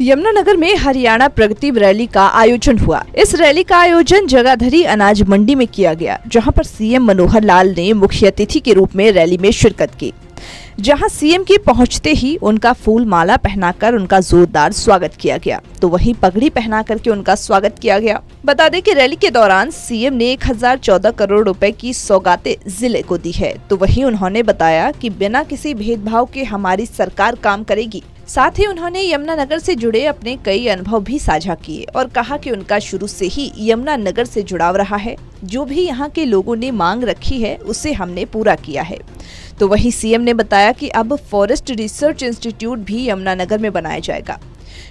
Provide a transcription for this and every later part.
यमुनानगर में हरियाणा प्रगति रैली का आयोजन हुआ। इस रैली का आयोजन जगाधरी अनाज मंडी में किया गया, जहाँ पर सीएम मनोहर लाल ने मुख्य अतिथि के रूप में रैली में शिरकत की। जहाँ सीएम के पहुँचते ही उनका फूल माला पहनाकर उनका जोरदार स्वागत किया गया तो वहीं पगड़ी पहना करके उनका स्वागत किया गया। बता दें कि रैली के दौरान सीएम ने 1014 करोड़ रुपए की सौगातें ज़िले को दी है तो वहीं उन्होंने बताया कि बिना किसी भेदभाव के हमारी सरकार काम करेगी। साथ ही उन्होंने यमुनानगर से जुड़े अपने कई अनुभव भी साझा किए और कहा कि उनका शुरू से ही यमुनानगर से जुड़ाव रहा है। जो भी यहाँ के लोगों ने मांग रखी है, उसे हमने पूरा किया है। तो वहीं सीएम ने बताया कि अब फॉरेस्ट रिसर्च इंस्टीट्यूट भी यमुनानगर में बनाया जाएगा,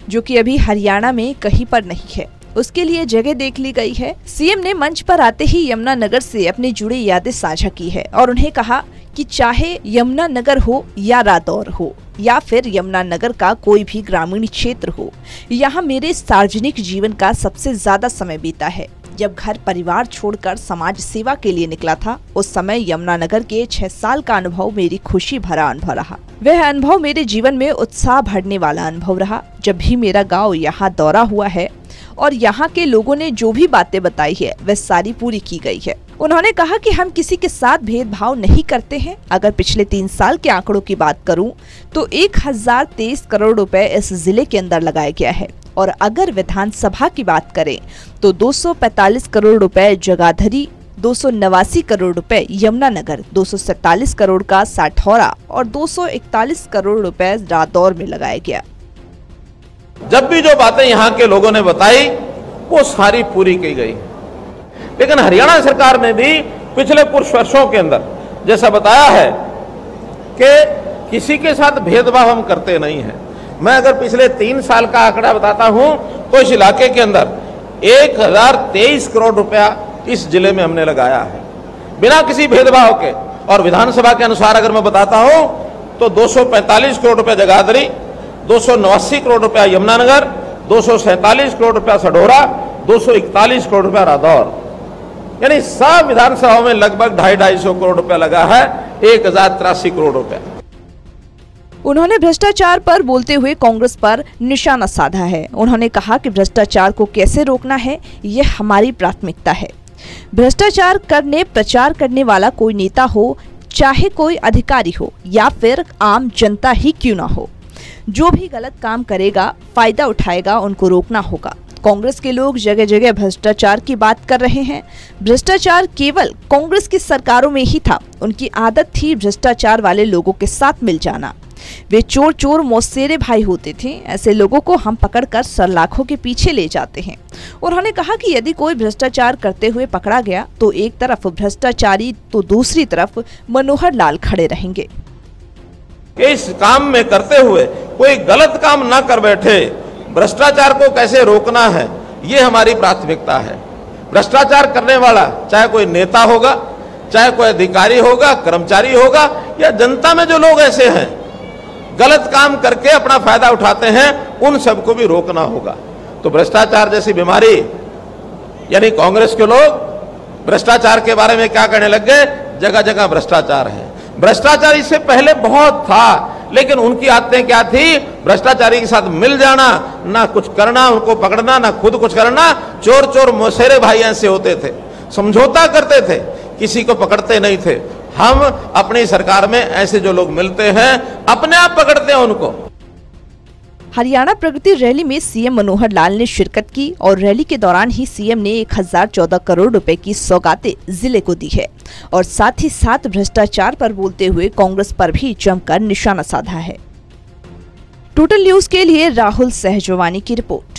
जो कि अभी हरियाणा में कहीं पर नहीं है। उसके लिए जगह देख ली गई है। सीएम ने मंच पर आते ही यमुनानगर से अपनी जुड़ी यादें साझा की है और उन्हें कहा कि चाहे यमुना नगर हो या रातौर हो, या फिर यमुना नगर का कोई भी ग्रामीण क्षेत्र हो, यहाँ मेरे सार्वजनिक जीवन का सबसे ज़्यादा समय बीता है। जब घर परिवार छोड़कर समाज सेवा के लिए निकला था, उस समय यमुनानगर के छह साल का अनुभव मेरी खुशी भरा अनुभव रहा। वह अनुभव मेरे जीवन में उत्साह भरने वाला अनुभव रहा। जब भी मेरा गाँव यहाँ दौरा हुआ है और यहाँ के लोगों ने जो भी बातें बताई है, वह सारी पूरी की गई है। उन्होंने कहा कि हम किसी के साथ भेदभाव नहीं करते हैं। अगर पिछले तीन साल के आंकड़ों की बात करूँ तो एक हज़ार तेईस करोड़ रुपए इस ज़िले के अंदर लगाया गया है। और अगर विधानसभा की बात करें तो 245 करोड़ रुपए जगाधरी, दो सौ नवासी करोड़ रुपए यमुनानगर, दो करोड़ का साठौरा और 241 करोड़ रुपए रादौर में लगाया गया। जब भी जो बातें यहाँ के लोगों ने बताई, वो सारी पूरी की गई। लेकिन हरियाणा सरकार ने भी पिछले कुछ वर्षों के अंदर जैसा बताया है कि किसी के साथ भेदभाव हम करते नहीं हैं। मैं अगर पिछले तीन साल का आंकड़ा बताता हूँ तो इस इलाके के अंदर एक हज़ार तेईस करोड़ रुपया इस ज़िले में हमने लगाया है। बिना किसी भेदभाव के, और विधानसभा के अनुसार अगर मैं बताता हूँ तो 245 करोड़ रुपया जगाधरी, दो सौ नवासी करोड़ रुपया यमुनानगर, दो करोड़ रुपया सडोरा 241 करोड़ रुपया रादौर। यानी सब विधानसभाओं में लगभग ढाई ढाई सौ करोड़ रुपया लगा है, एक हज़ार तिरासी करोड़ रुपया। उन्होंने भ्रष्टाचार पर बोलते हुए कांग्रेस पर निशाना साधा है। उन्होंने कहा कि भ्रष्टाचार को कैसे रोकना है, यह हमारी प्राथमिकता है। भ्रष्टाचार करने, प्रचार करने वाला कोई नेता हो, चाहे कोई अधिकारी हो, या फिर आम जनता ही क्यों ना हो। जो भी गलत काम करेगा, फ़ायदा उठाएगा, उनको रोकना होगा। कांग्रेस के लोग जगह जगह भ्रष्टाचार की बात कर रहे हैं। भ्रष्टाचार केवल कांग्रेस की सरकारों में ही था। उनकी आदत थी भ्रष्टाचार वाले लोगों के साथ मिल जाना। वे चोर चोर मौसेरे भाई होते थे। ऐसे लोगों को हम पकड़कर सरलाखों के पीछे ले जाते हैं। उन्होंने कहा कि यदि कोई भ्रष्टाचार करते हुए पकड़ा गया तो एक तरफ़ भ्रष्टाचारी तो दूसरी तरफ़ मनोहर लाल खड़े रहेंगे। इस काम में करते हुए कोई गलत काम ना कर बैठे, भ्रष्टाचार को कैसे रोकना है, ये हमारी प्राथमिकता है। भ्रष्टाचार करने वाला चाहे कोई नेता होगा, चाहे कोई अधिकारी होगा, कर्मचारी होगा, या जनता में जो लोग ऐसे हैं गलत काम करके अपना फ़ायदा उठाते हैं, उन सबको भी रोकना होगा। तो भ्रष्टाचार जैसी बीमारी, यानी कांग्रेस के लोग भ्रष्टाचार के बारे में क्या करने लग गए? जगह जगह भ्रष्टाचार है। भ्रष्टाचार इससे पहले बहुत था, लेकिन उनकी आदतें क्या थी? भ्रष्टाचारी के साथ मिल जाना, ना कुछ करना, उनको पकड़ना, ना खुद कुछ करना चोर चोर मोसेरे भाई ऐसे होते थे। समझौता करते थे, किसी को पकड़ते नहीं थे। हम अपनी सरकार में ऐसे जो लोग मिलते हैं, अपने आप पकड़ते हैं उनको। हरियाणा प्रगति रैली में सीएम मनोहर लाल ने शिरकत की और रैली के दौरान ही सीएम ने 1014 करोड़ रुपए की सौगातें ज़िले को दी है। और साथ ही साथ भ्रष्टाचार पर बोलते हुए कांग्रेस पर भी जमकर निशाना साधा है। टोटल न्यूज़ के लिए राहुल सहजवानी की रिपोर्ट।